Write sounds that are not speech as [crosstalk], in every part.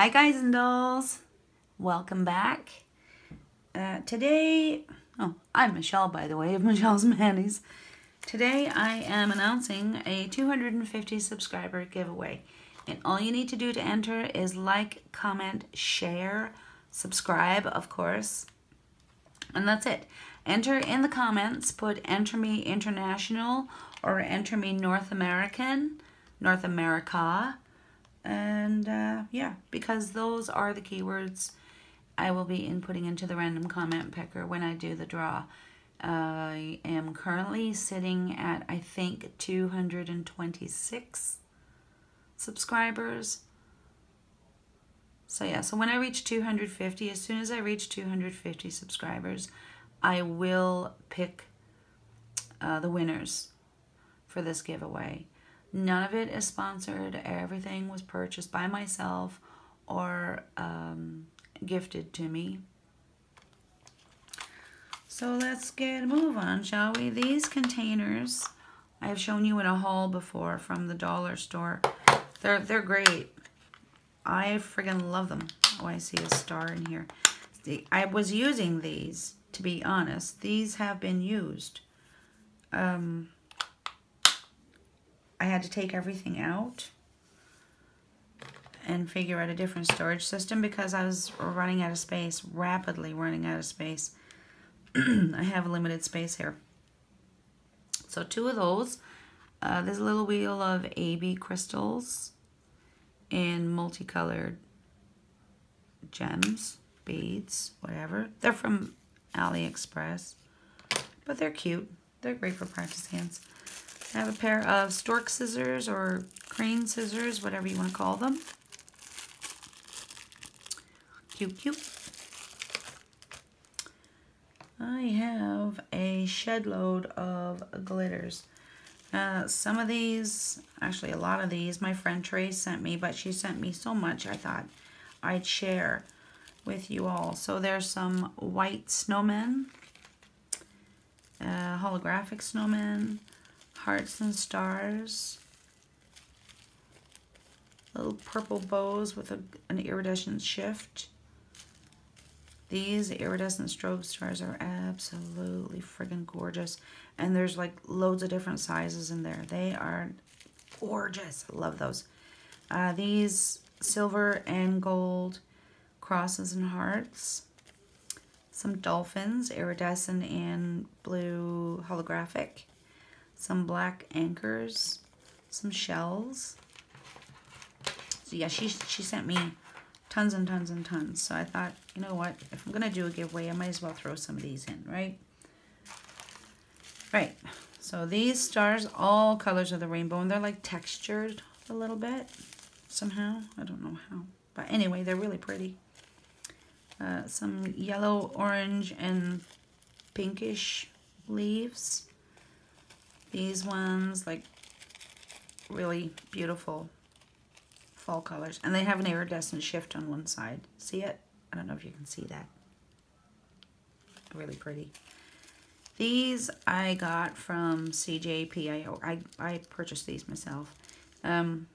Hi guys and dolls, welcome back. Uh, today, oh, I'm Michelle by the way of [laughs] Michelle's Manis. Today I am announcing a 250 subscriber giveaway. And all you need to do to enter is like, comment, share, subscribe, of course. And that's it. Enter in the comments, put enter me international or enter me North American, North America. And uh, yeah, because those are the keywords I will be inputting into the random comment picker when I do the draw. I am currently sitting at, I think, 226 subscribers. So yeah, so when I reach 250, as soon as I reach 250 subscribers, I will pick uh, the winners for this giveaway. None of it is sponsored. Everything was purchased by myself or um, gifted to me. So let's get a move on, shall we? These containers, I've shown you in a haul before from the dollar store. They're, they're great. I friggin' love them. Oh, I see a star in here. See, I was using these, to be honest. These have been used. Um, I had to take everything out and figure out a different storage system because I was running out of space, rapidly running out of space. [clears throat] I have a limited space here. So two of those. Uh, there's a little wheel of AB crystals in multicolored gems, beads, whatever. They're from AliExpress, but they're cute. They're great for practice hands. I have a pair of stork scissors or crane scissors, whatever you want to call them. Cute, cute. I have a shed load of glitters. Uh, some of these, actually a lot of these, my friend Trace sent me, but she sent me so much I thought I'd share with you all. So there's some white snowmen, uh, holographic snowmen, hearts and stars, little purple bows with a, an iridescent shift. These iridescent strobe stars are absolutely friggin' gorgeous. And there's like loads of different sizes in there. They are gorgeous. I love those. Uh, these silver and gold crosses and hearts. Some dolphins, iridescent and blue holographic. Some black anchors. Some shells. So yeah, she, she sent me tons and tons and tons. So I thought, you know what, if I'm going to do a giveaway, I might as well throw some of these in, right? Right, so these stars, all colors of the rainbow, and they're like textured a little bit somehow. I don't know how. But anyway, they're really pretty. Uh, some yellow, orange, and pinkish leaves. These ones, like, really beautiful fall colors. And they have an iridescent shift on one side. See it? I don't know if you can see that. Really pretty. These I got from CJP. I, I, I purchased these myself. Um,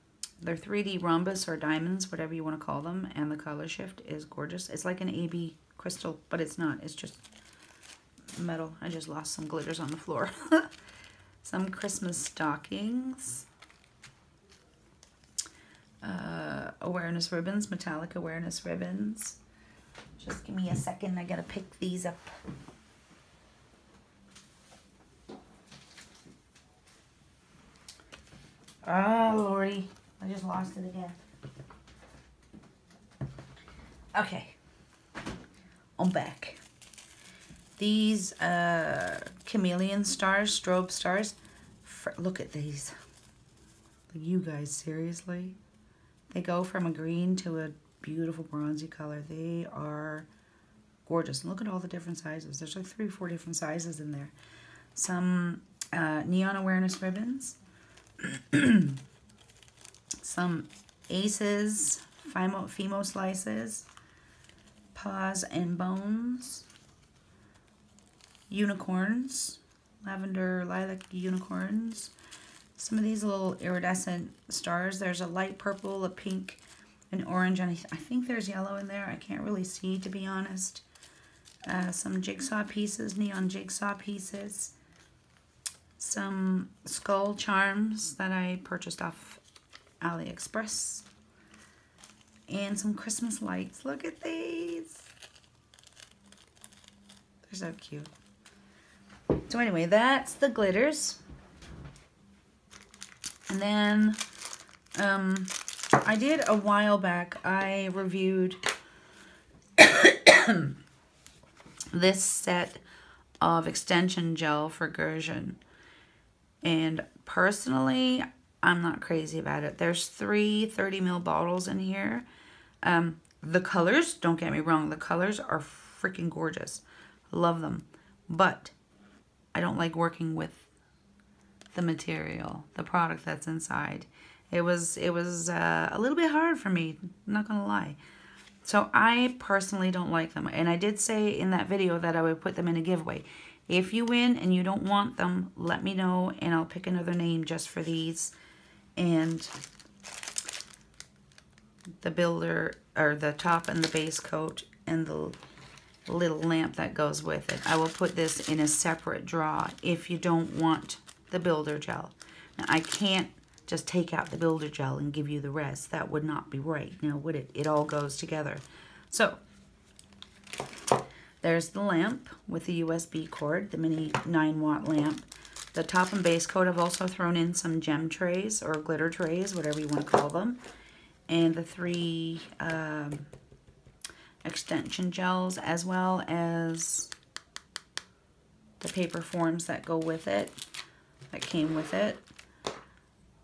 they're 3D rhombus or diamonds, whatever you want to call them. And the color shift is gorgeous. It's like an AB crystal, but it's not. It's just metal. I just lost some glitters on the floor. [laughs] some Christmas stockings uh, awareness ribbons, metallic awareness ribbons. Just give me a second, I gotta pick these up. Oh, Lori, I just lost it again. Okay, I'm back. These uh, chameleon stars, strobe stars, look at these. You guys, seriously? They go from a green to a beautiful bronzy color. They are gorgeous. And look at all the different sizes. There's like three, four different sizes in there. Some uh, neon awareness ribbons. [clears throat] Some aces, Fimo, Fimo slices, paws and bones, unicorns, lavender lilac unicorns, some of these little iridescent stars. There's a light purple, a pink, an orange, and I, think there's yellow in there. I can't really see, to be honest. Uh, some jigsaw pieces, neon jigsaw pieces. Some skull charms that I purchased off AliExpress. And some Christmas lights. Look at these. They're so cute. So anyway, that's the glitters. And then um, I did a while back, I reviewed [coughs] this set of extension gel for Gershon. And personally, I'm not crazy about it. There's three 30 ml bottles in here. Um, the colors, don't get me wrong, the colors are freaking gorgeous. Love them. But I don't like working with the material, the product that's inside. It was it was uh, a little bit hard for me, not gonna lie. So I personally don't like them. And I did say in that video that I would put them in a giveaway. If you win and you don't want them, let me know and I'll pick another name just for these. And the builder, or the top and the base coat and the little lamp that goes with it. I will put this in a separate drawer if you don't want the builder gel. Now, I can't just take out the builder gel and give you the rest. That would not be right, now would it? It all goes together. So, there's the lamp with the USB cord, the mini 9 watt lamp. The top and base coat, I've also thrown in some gem trays or glitter trays, whatever you want to call them. And the three um, extension gels as well as the paper forms that go with it, that came with it.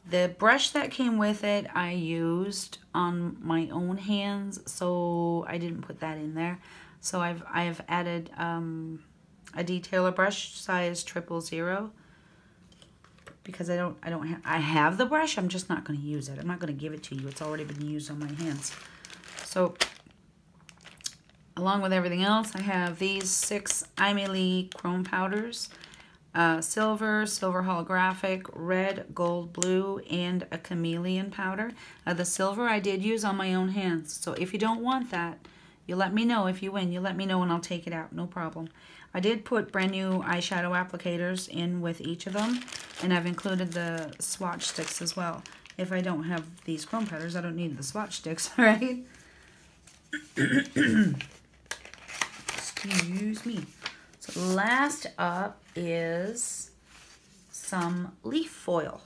The brush that came with it I used on my own hands, so I didn't put that in there. So I've I've added um, a detailer brush size triple zero because I don't I don't I have the brush. I'm just not going to use it. I'm not going to give it to you. It's already been used on my hands. So along with everything else, I have these six Lee chrome powders. Uh, silver, silver holographic, red, gold, blue, and a chameleon powder. Uh, the silver I did use on my own hands. So if you don't want that, you let me know. If you win, you let me know and I'll take it out. No problem. I did put brand new eyeshadow applicators in with each of them. And I've included the swatch sticks as well. If I don't have these chrome powders, I don't need the swatch sticks, [laughs] right? [coughs] Excuse me. So last up is some leaf foil.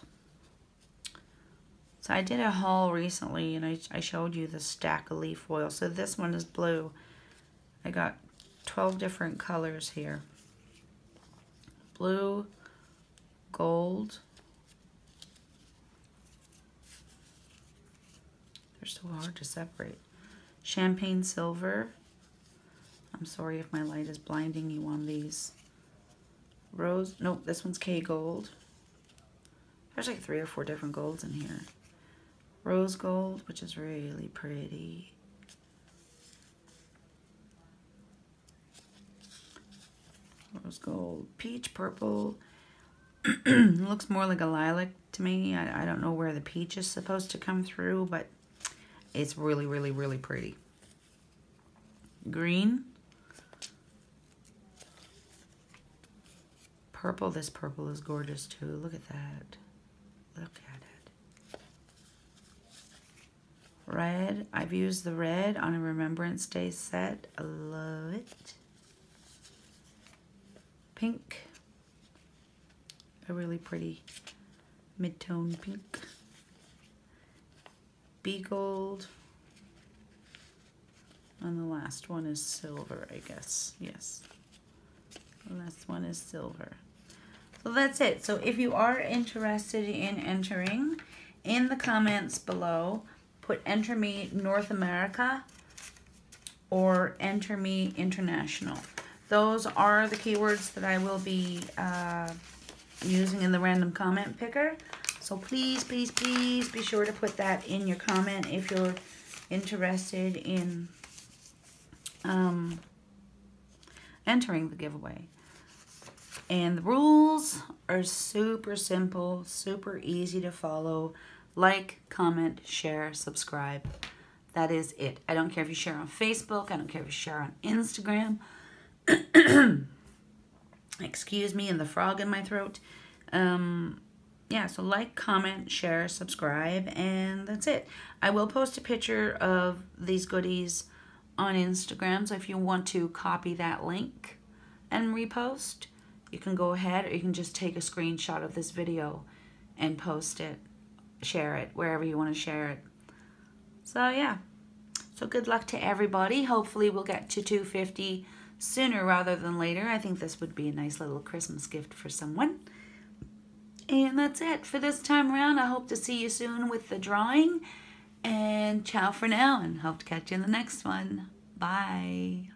So I did a haul recently and I, I showed you the stack of leaf foil. So this one is blue. I got 12 different colors here. Blue, gold. They're so hard to separate. Champagne silver, I'm sorry if my light is blinding you on these. Rose, nope, this one's K Gold. There's like three or four different golds in here. Rose gold, which is really pretty. Rose gold, peach purple. [clears throat] looks more like a lilac to me. I, I don't know where the peach is supposed to come through, but it's really, really, really pretty. Green. Purple. This purple is gorgeous too. Look at that. Look at it. Red. I've used the red on a Remembrance Day set. I love it. Pink. A really pretty mid-tone pink. Bee gold. And the last one is silver, I guess. Yes. The last one is silver. So that's it. So if you are interested in entering, in the comments below, put enter me North America or enter me international. Those are the keywords that I will be uh, using in the random comment picker. So please, please, please be sure to put that in your comment if you're interested in um, entering the giveaway. And the rules are super simple, super easy to follow. Like, comment, share, subscribe. That is it. I don't care if you share on Facebook. I don't care if you share on Instagram. [clears throat] Excuse me and the frog in my throat. Um, yeah, so like, comment, share, subscribe, and that's it. I will post a picture of these goodies on Instagram, so if you want to copy that link and repost, you can go ahead or you can just take a screenshot of this video and post it, share it, wherever you want to share it. So yeah, so good luck to everybody. Hopefully we'll get to 250 sooner rather than later. I think this would be a nice little Christmas gift for someone. And that's it for this time around. I hope to see you soon with the drawing. And ciao for now, and hope to catch you in the next one. Bye.